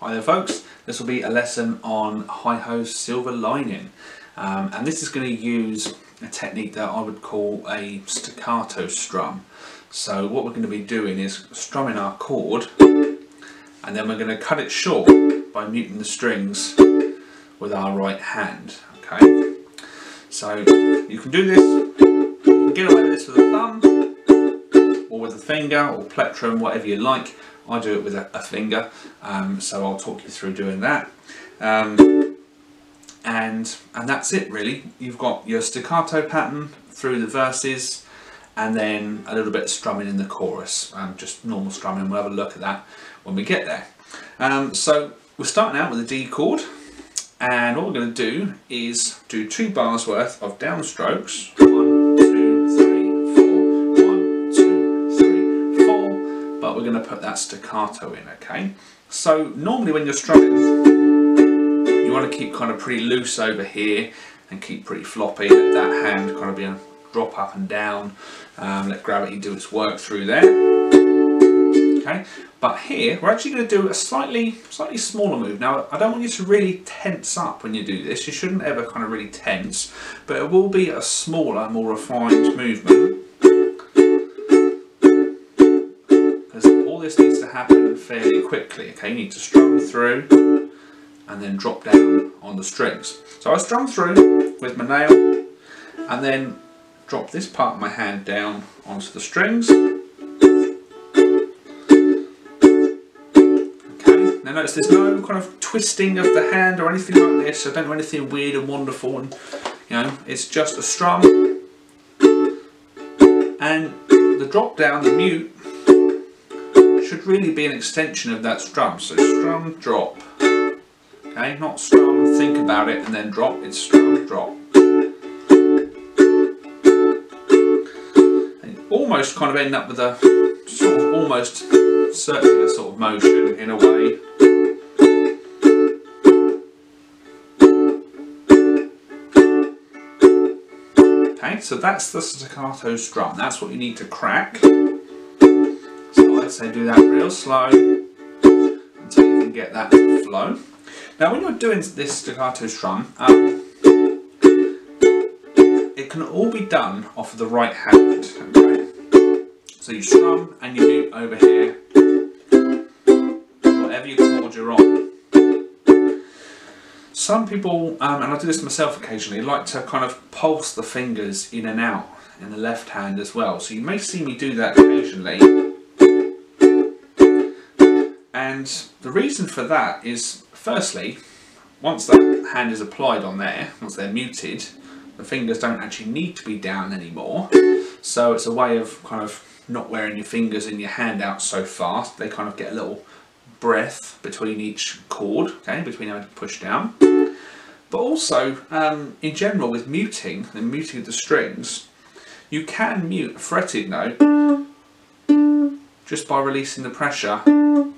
folks, this will be a lesson on Hi-Ho's silver lining um, and this is going to use a technique that I would call a staccato strum. So what we're going to be doing is strumming our chord and then we're going to cut it short by muting the strings with our right hand. Okay, so you can do this, you can get away with this with a thumb or with a finger or plectrum, whatever you like. I do it with a, a finger, um, so I'll talk you through doing that. Um, and and that's it really. You've got your staccato pattern through the verses, and then a little bit of strumming in the chorus. Um, just normal strumming. We'll have a look at that when we get there. Um, so we're starting out with a D chord, and what we're going to do is do two bars worth of downstrokes. Going to put that staccato in. Okay. So normally when you're strumming you want to keep kind of pretty loose over here and keep pretty floppy. Let that hand kind of be a drop up and down. Um, let gravity do its work through there. Okay, but here we're actually going to do a slightly, slightly smaller move. Now I don't want you to really tense up when you do this. You shouldn't ever kind of really tense, but it will be a smaller, more refined movement. This needs to happen fairly quickly. Okay, you need to strum through and then drop down on the strings. So I strum through with my nail and then drop this part of my hand down onto the strings. Okay, now notice there's no kind of twisting of the hand or anything like this. I don't do anything weird and wonderful and you know, it's just a strum and the drop down, the mute should really be an extension of that strum. So strum, drop, Okay, not strum, think about it and then drop, it's strum, drop. And almost kind of end up with a sort of almost circular sort of motion in a way. Okay, so that's the staccato strum, that's what you need to crack. So do that real slow until you can get that flow. Now when you're doing this staccato strum, um, it can all be done off of the right hand. Okay? So you strum and you mute over here, whatever your chord you're on. Some people, um, and I do this myself occasionally, like to kind of pulse the fingers in and out in the left hand as well. So you may see me do that occasionally. And the reason for that is firstly, once that hand is applied on there, once they're muted, the fingers don't actually need to be down anymore. So it's a way of kind of not wearing your fingers in your hand out so fast. They kind of get a little breath between each chord, okay, between having to push down. But also, um, in general, with muting and muting of the strings, you can mute a fretted note just by releasing the pressure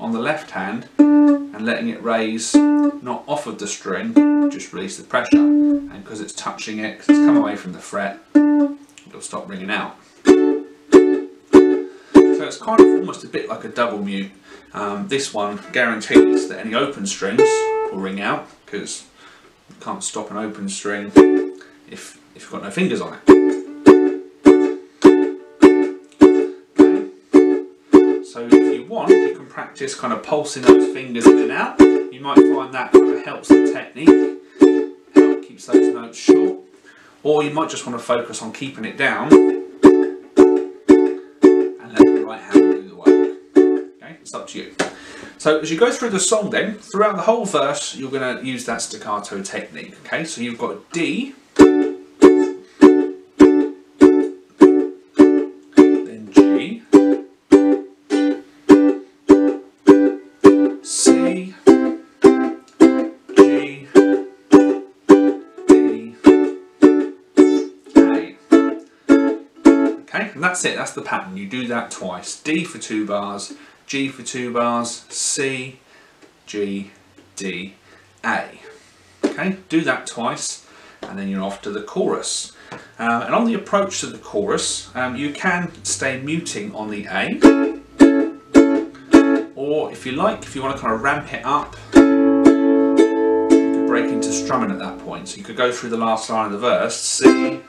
on the left hand and letting it raise not off of the string just release the pressure. And because it's touching it because it's come away from the fret it'll stop ringing out. So it's kind of almost a bit like a double mute. Um, this one guarantees that any open strings will ring out because you can't stop an open string if, if you've got no fingers on it So if you want, you can practice kind of pulsing those fingers in and out. You might find that kind of helps the technique, help keeps those notes short. Or you might just want to focus on keeping it down and let the right hand do the work. Okay, it's up to you. So as you go through the song then, throughout the whole verse, you're going to use that staccato technique. Okay, so you've got D, and that's it, that's the pattern. You do that twice. D for two bars, G for two bars, C, G, D, A. Okay, do that twice and then you're off to the chorus. Um, and on the approach to the chorus, um, you can stay muting on the A. Or if you like, if you want to kind of ramp it up, break into strumming at that point. So you could go through the last line of the verse, C,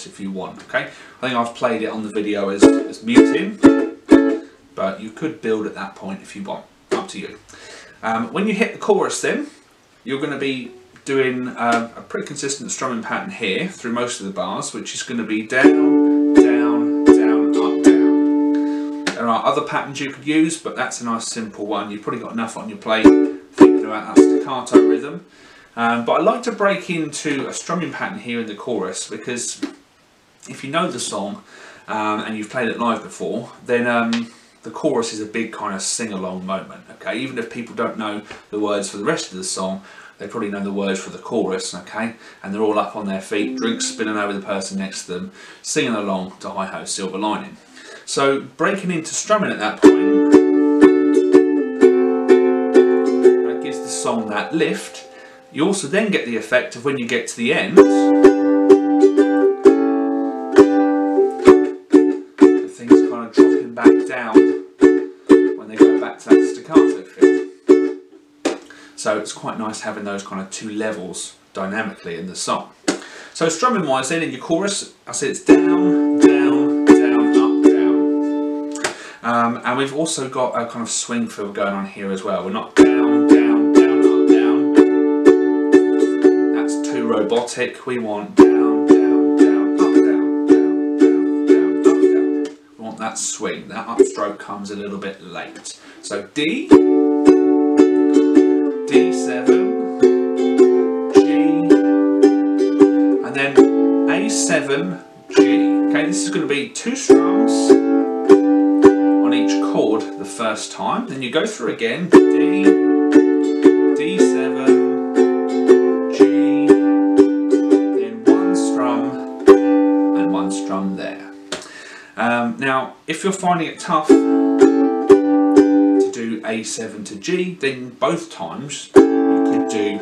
chorus if you want, okay? I think I've played it on the video as, as muting, but you could build at that point if you want, up to you. Um, when you hit the chorus then, you're going to be doing uh, a pretty consistent strumming pattern here through most of the bars, which is going to be down, down, down, up, down. There are other patterns you could use, but that's a nice simple one. You've probably got enough on your plate thinking about that staccato rhythm. Um, but I like to break into a strumming pattern here in the chorus because if you know the song um, and you've played it live before, then um, the chorus is a big kind of sing-along moment. Okay, even if people don't know the words for the rest of the song, they probably know the words for the chorus, okay? And they're all up on their feet, drinks spilling over the person next to them, singing along to Hi Ho Silver Lining. So breaking into strumming at that point, that gives the song that lift. You also then get the effect of when you get to the end, So it's quite nice having those kind of two levels dynamically in the song. So strumming wise then in your chorus, I said it's down, down, down, up, down. Um, and we've also got a kind of swing feel going on here as well. We're not down, down, down, up, down. That's too robotic. We want down, down, down, up, down, down, down, down, up, down. We want that swing. That upstroke comes a little bit late. So D, D7, G, and then A7, G. Okay, this is going to be two strums on each chord the first time. Then you go through again, D, D7, G, then one strum and one strum there. Um, now, if you're finding it tough do A7 to G, then both times you could do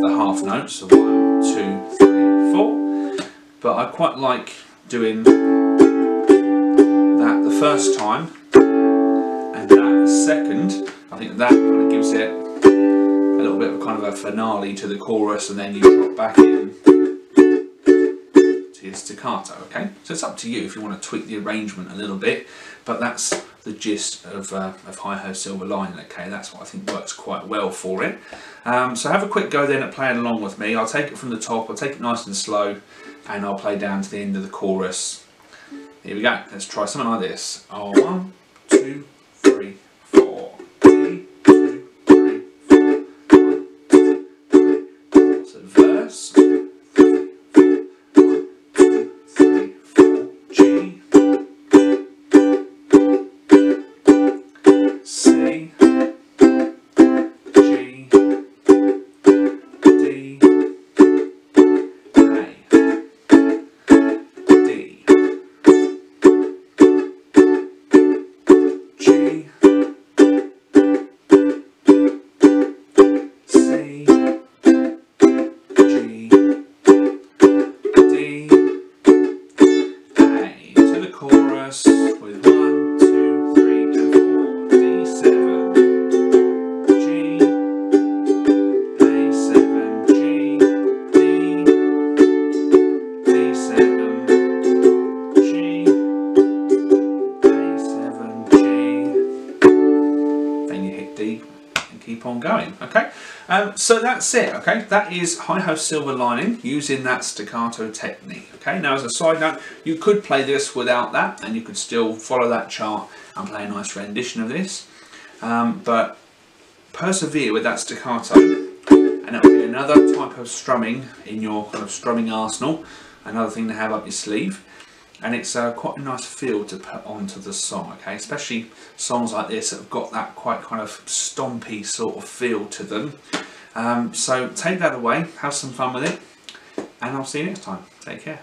the half notes of one, two, three, four. But I quite like doing that the first time and that the second. I think that kind of gives it a little bit of kind of a finale to the chorus and then you drop back in your staccato, okay? So it's up to you if you want to tweak the arrangement a little bit, but that's the gist of, uh, of Hi Ho Silver Lining, okay? That's what I think works quite well for it. Um, so have a quick go then at playing along with me. I'll take it from the top, I'll take it nice and slow, and I'll play down to the end of the chorus. Here we go, let's try something like this. Oh, one, two, so that's it, okay? That is Hi Ho Silver Lining using that staccato technique, okay? Now as a side note, you could play this without that and you could still follow that chart and play a nice rendition of this, um, but persevere with that staccato and it'll be another type of strumming in your kind of strumming arsenal, another thing to have up your sleeve and it's uh, quite a nice feel to put onto the song okay especially songs like this that have got that quite kind of stompy sort of feel to them um, so take that away have some fun with it and I'll see you next time. Take care